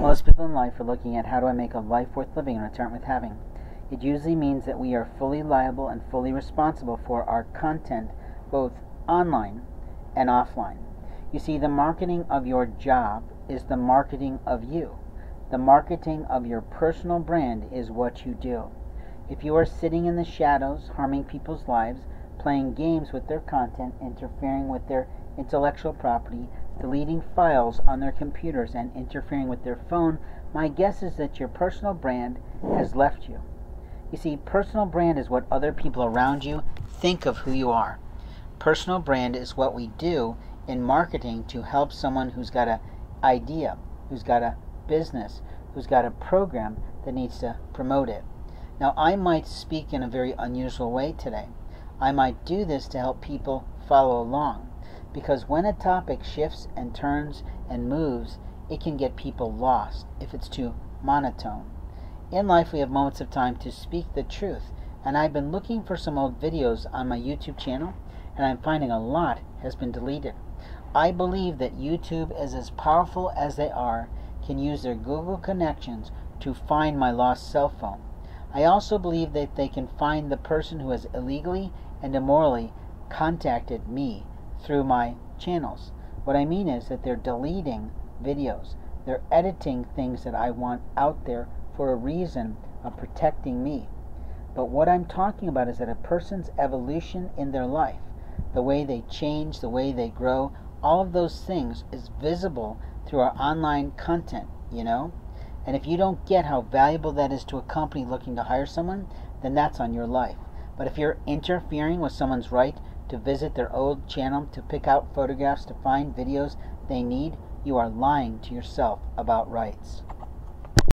Most people in life are looking at how do I make a life worth living in return with having. It usually means that we are fully liable and fully responsible for our content, both online and offline. You see, the marketing of your job is the marketing of you. The marketing of your personal brand is what you do. If you are sitting in the shadows, harming people's lives, playing games with their content, interfering with their intellectual property, deleting files on their computers, and interfering with their phone, my guess is that your personal brand has left you. You see, personal brand is what other people around you think of who you are. Personal brand is what we do in marketing to help someone who's got an idea, who's got a business, who's got a program that needs to promote it. Now, I might speak in a very unusual way today. I might do this to help people follow along. Because when a topic shifts and turns and moves, it can get people lost if it's too monotone. In life, we have moments of time to speak the truth, and I've been looking for some old videos on my YouTube channel, and I'm finding a lot has been deleted. I believe that YouTube is as powerful as they are, can use their Google connections to find my lost cell phone. I also believe that they can find the person who has illegally and immorally contacted me through my channels. What I mean is that they're deleting videos. They're editing things that I want out there for a reason of protecting me. But what I'm talking about is that a person's evolution in their life, the way they change, the way they grow, all of those things is visible through our online content, you know? And if you don't get how valuable that is to a company looking to hire someone, then that's on your life. But if you're interfering with someone's right to visit their old channel to pick out photographs to find videos they need, you are lying to yourself about rights.